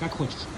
Как хочешь.